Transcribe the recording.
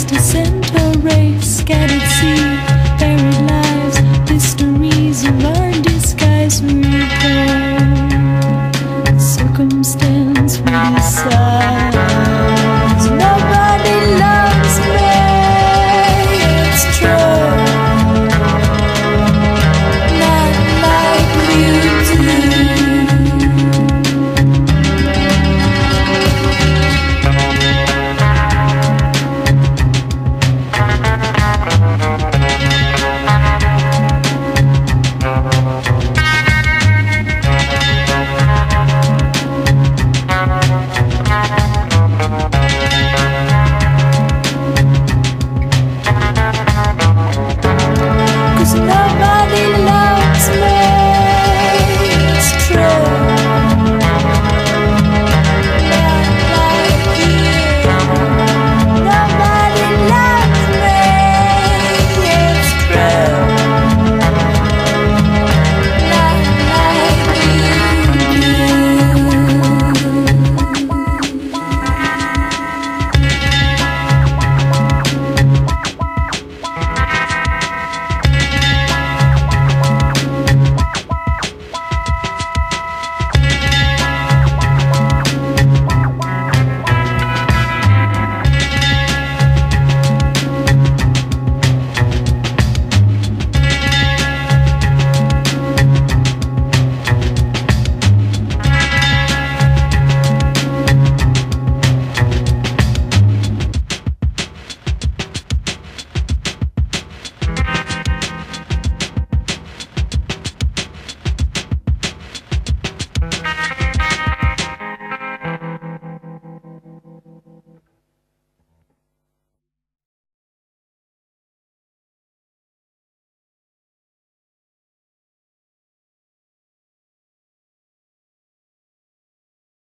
scattered seas.